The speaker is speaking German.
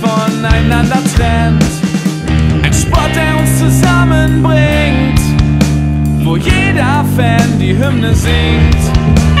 voneinander trennt. Ein Sport, der uns zusammenbringt, wo jeder Fan die Hymne singt.